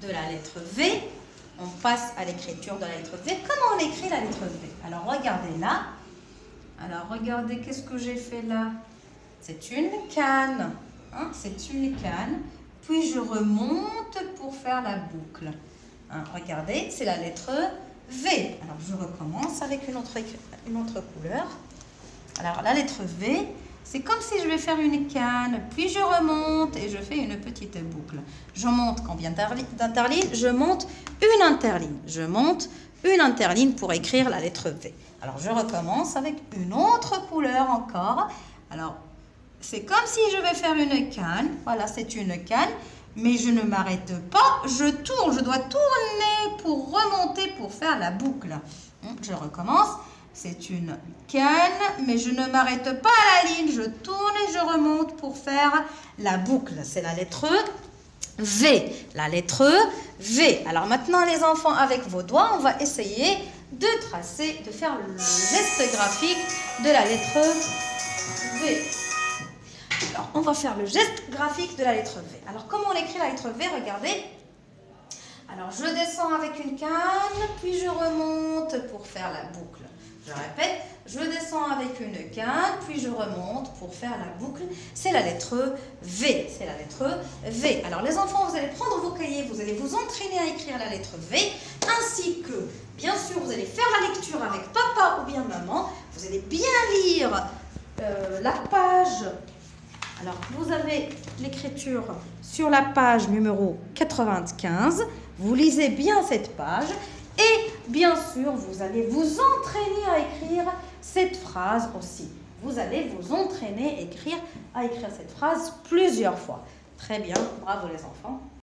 de la lettre V. On passe à l'écriture de la lettre V. Comment on écrit la lettre V? Alors regardez là. Alors regardez qu'est-ce que j'ai fait là? C'est une canne. Hein, C'est une canne. Puis je remonte pour faire la boucle. Hein, regardez, c'est la lettre V. Alors je recommence avec une autre couleur. Alors la lettre V, c'est comme si je vais faire une canne, puis je remonte et je fais une petite boucle. Je monte combien d'interlignes Je monte une interligne. Je monte une interligne pour écrire la lettre V. Alors je recommence avec une autre couleur encore. Alors c'est comme si je vais faire une canne. Voilà, c'est une canne. Mais je ne m'arrête pas, je tourne, je dois tourner pour remonter pour faire la boucle. Hum, je recommence. C'est une canne, mais je ne m'arrête pas à la ligne. Je tourne et je remonte pour faire la boucle. C'est la lettre V. La lettre V. Alors maintenant, les enfants, avec vos doigts, on va essayer de tracer, de faire le geste graphique de la lettre V. Alors, on va faire le geste graphique de la lettre V. Alors, comment on écrit la lettre V? Regardez. Alors, je descends avec une canne, puis je remonte pour faire la boucle. Je répète, je descends avec une canne, puis je remonte pour faire la boucle. C'est la lettre V. C'est la lettre V. Alors les enfants, vous allez prendre vos cahiers, vous allez vous entraîner à écrire la lettre V, ainsi que, bien sûr, vous allez faire la lecture avec papa ou bien maman. Vous allez bien lire euh, la page. Alors, vous avez l'écriture sur la page numéro 95. Vous lisez bien cette page et bien sûr, vous allez vous entraîner à écrire cette phrase aussi. Vous allez vous entraîner à écrire, à écrire cette phrase plusieurs fois. Très bien, bravo les enfants.